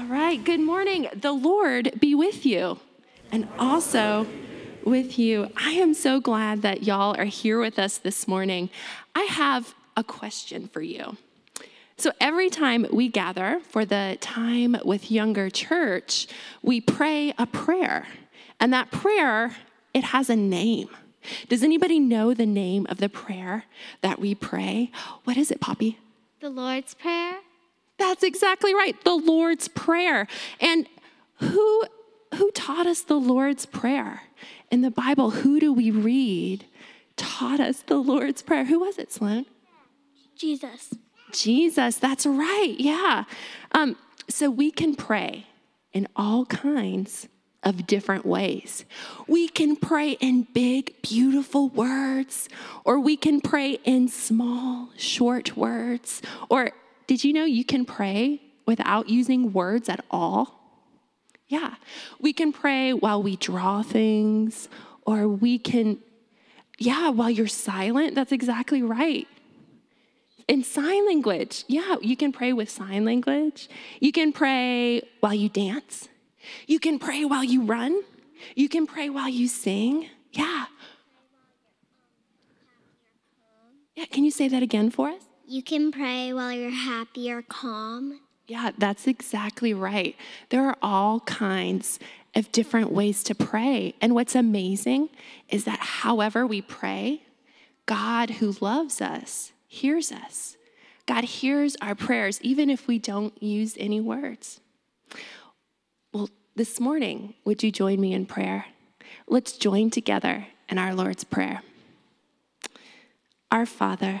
All right, good morning. The Lord be with you and also with you. I am so glad that y'all are here with us this morning. I have a question for you. So, every time we gather for the time with Younger Church, we pray a prayer. And that prayer, it has a name. Does anybody know the name of the prayer that we pray? What is it, Poppy? The Lord's Prayer? That's exactly right. The Lord's Prayer. And who who taught us the Lord's Prayer? In the Bible, who do we read taught us the Lord's Prayer? Who was it, Sloan? Jesus. Jesus, that's right. Yeah. Um, so we can pray in all kinds of different ways. We can pray in big, beautiful words, or we can pray in small, short words. Or did you know you can pray without using words at all? Yeah. We can pray while we draw things, or we can, yeah, while you're silent. That's exactly right. In sign language, yeah, you can pray with sign language. You can pray while you dance. You can pray while you run. You can pray while you sing. Yeah. Yeah, can you say that again for us? You can pray while you're happy or calm. Yeah, that's exactly right. There are all kinds of different ways to pray. And what's amazing is that however we pray, God who loves us hears us. God hears our prayers, even if we don't use any words. Well, this morning, would you join me in prayer? Let's join together in our Lord's Prayer. Our Father,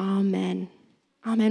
Amen. Amen.